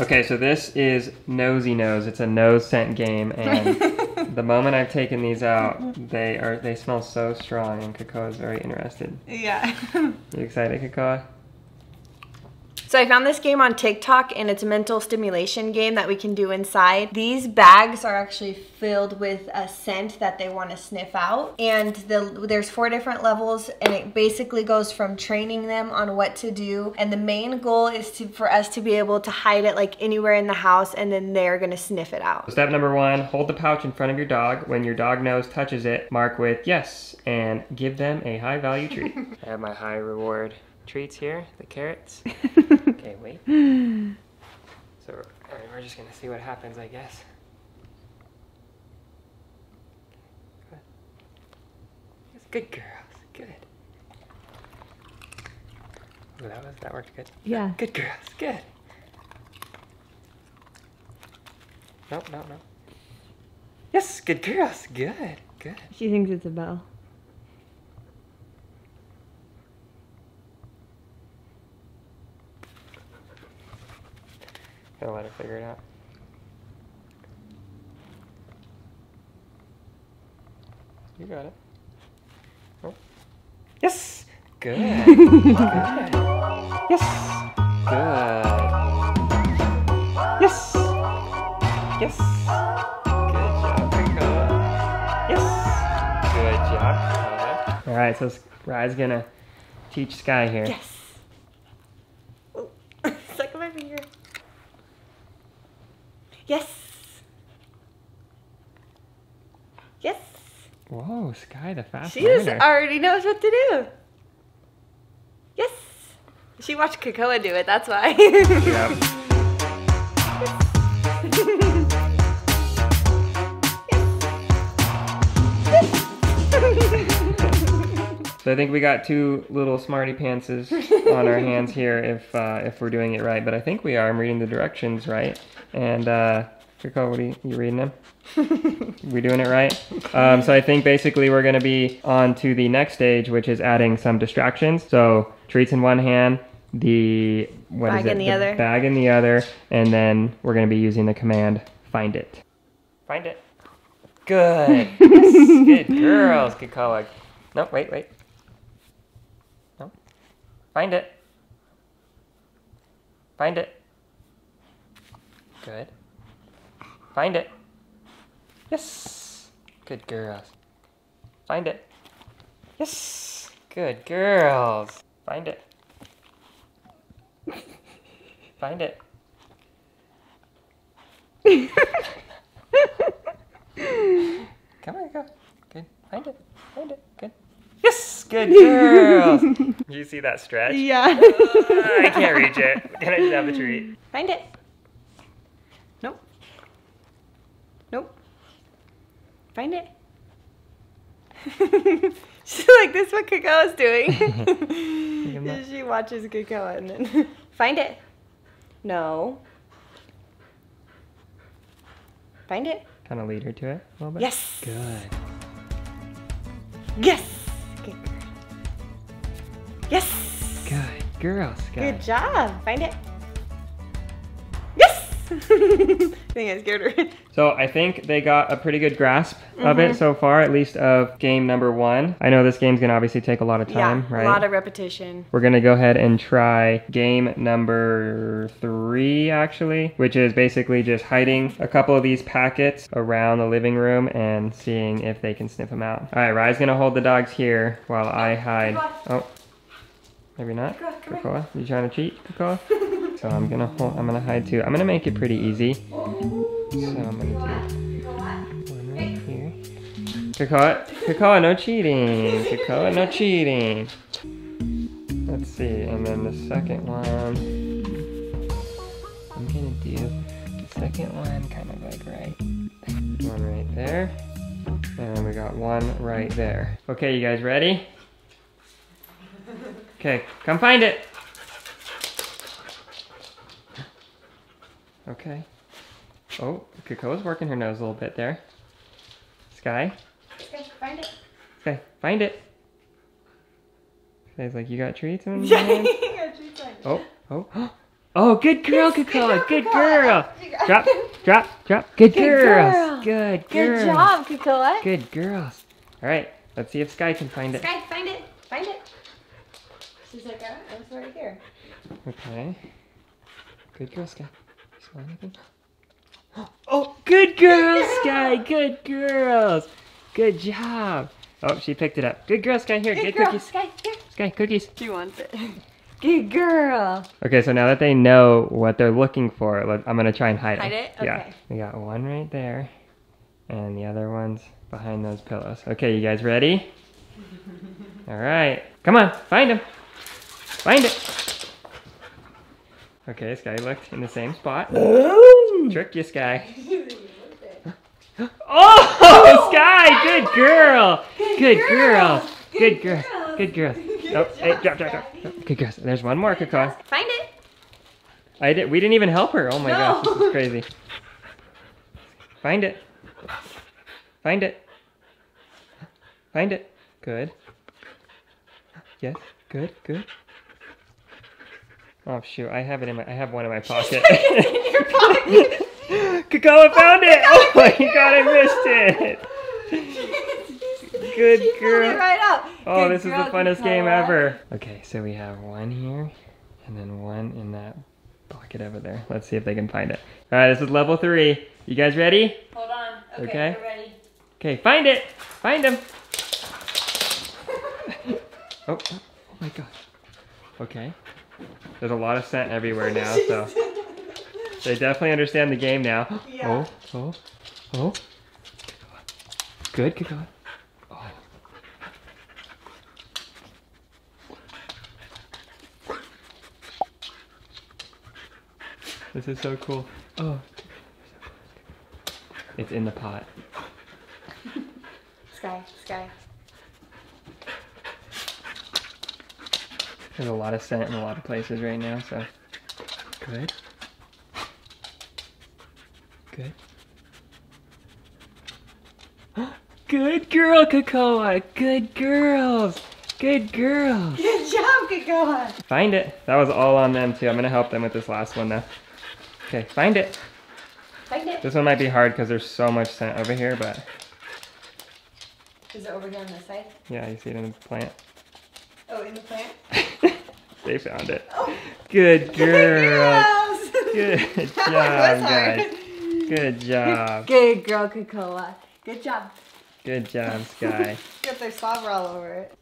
Okay, so this is Nosy Nose. It's a nose scent game, and the moment I've taken these out, they are they smell so strong, and Kakoa is very interested. Yeah. You excited, Kakoa? So I found this game on TikTok and it's a mental stimulation game that we can do inside. These bags are actually filled with a scent that they want to sniff out and the, there's four different levels and it basically goes from training them on what to do and the main goal is to for us to be able to hide it like anywhere in the house and then they're going to sniff it out. Step number one, hold the pouch in front of your dog. When your dog nose touches it, mark with yes, and give them a high value treat. I have my high reward treats here, the carrots. wait. So, all right, we're just gonna see what happens, I guess. Good girls, good. Oh, that was that worked good. Yeah. Good girls, good. Nope, no, no. Yes, good girls, good, good. She thinks it's a bell. Gotta let her figure it out. You got it. Oh. Yes! Good. Good. Yes! Good. Yes! Yes! Good job. Yes! Good job. Alright, so Rye's gonna teach Sky here. Yes. Oh, Suck on my finger. Yes. Yes. Whoa, Sky, the fast She just already knows what to do. Yes. She watched Kakoa do it, that's why. Yep. So I think we got two little smarty pantses on our hands here if uh, if we're doing it right. But I think we are. I'm reading the directions right. And uh, Kakoa, what are you, you reading them? we doing it right? Um, so I think basically we're going to be on to the next stage, which is adding some distractions. So treats in one hand, the what is Bag it? in the other. Bag in the other, and then we're going to be using the command find it. Find it. Good. Yes, good girls, Kakoa. No, wait, wait. Find it. Find it. Good. Find it. Yes. Good girls. Find it. Yes. Good girls. Find it. Find it. Come on, go. Good. Find it. Find it. Good. girl. Do you see that stretch? yeah. Ah, I can't reach it. Can I just have a treat? Find it. Nope. Nope. Find it. She's like, this is what Kakoa's doing. she watches Kakoa and then find it. No. Find it. Kind of lead her to it a little bit. Yes. Good. Yes. Good girl. Yes. Good girls. Good job. Find it. Yes. I think I scared her. So I think they got a pretty good grasp of Mm-hmm. it so far, at least of game number one. I know this game's gonna obviously take a lot of time, yeah, right? a lot of repetition. We're gonna go ahead and try game number three, actually, which is basically just hiding a couple of these packets around the living room and seeing if they can sniff them out. All right, Rye's gonna hold the dogs here while I hide. Oh, maybe not. Come here. You trying to cheat, Kakoa? so I'm gonna hold, I'm gonna hide too. I'm gonna make it pretty easy. So I'm gonna do one right here. Kakoa, Kakoa, no cheating. Kakoa, no cheating. Let's see, and then the second one, I'm gonna do the second one kind of like right, one right there, and we got one right there. Okay, you guys ready? Okay, come find it. Okay. Oh, Kakoa's working her nose a little bit there. Sky, Okay, find it. okay, find it. Sky's like, you got treats in your Yeah, hand? you got treats. Oh, oh, Oh, good girl, Good Kakoa. Good girl. You got Drop, drop, drop. Good Good girls. girl. Good girl! Good job, Kakoa. Good girls. All right, let's see if Sky can find it. Sky, find it. Find it. She's like, ah, oh, it's right here. Okay. Good girl, Sky. You smell anything? Oh, good girls, Sky. Good girls. Good job. Oh, she picked it up. Good girl, Sky. Here, Good get girl. cookies. Sky, here. Sky, cookies. She wants it. Good girl. Okay, so now that they know what they're looking for, let- I'm gonna try and hide, it. Hide them. it? Yeah. Okay. We got one right there, and the other one's behind those pillows. Okay, you guys ready? All right, come on, find him. Find it. Okay, Sky looked in the same spot. Oh. Trick you, Sky. Oh, oh, Sky, good girl. Good girl. Good girl. Good girl. Oh, hey, drop, drop, drop. Good girls. There's one more, Kakoa. Find it. I did. We didn't even help her. Oh my gosh, this is crazy. Find it. Find it. Find it. Good. Yes. Good. Good. Oh shoot! I have it in my. I have one in my pocket. It's in your pocket. Kakoa oh, found it. Oh my god! I missed it. Good she pulled girl. it right out. Oh, Good this is the funnest game Kakoa. ever. Okay, so we have one here, and then one in that pocket over there. Let's see if they can find it. All right, this is level three. You guys ready? Hold on. Okay, Okay. ready. Okay, find it. Find him. Oh, oh my gosh. Okay. There's a lot of scent everywhere now, so they definitely understand the game now. Yeah. Oh, oh, oh. Good, good going. Oh. This is so cool. Oh. It's in the pot. Sky, Sky. There's a lot of scent in a lot of places right now, so good. Good. Good girl, Kakoa. Good girls. Good girls. Good job, Kakoa. Find it. That was all on them too. I'm gonna help them with this last one though. Okay, find it. Find it. This one might be hard because there's so much scent over here, but Is it over here on this side? yeah, you see it in the plant. Oh, in the plant? they found it. Oh. Good girl. Good job, guys. Good job. Good girl, Kakoa. Good job. Good job, Sky. Got their slobber all over it.